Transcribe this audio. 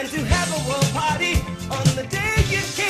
and to have a world party on the day you came.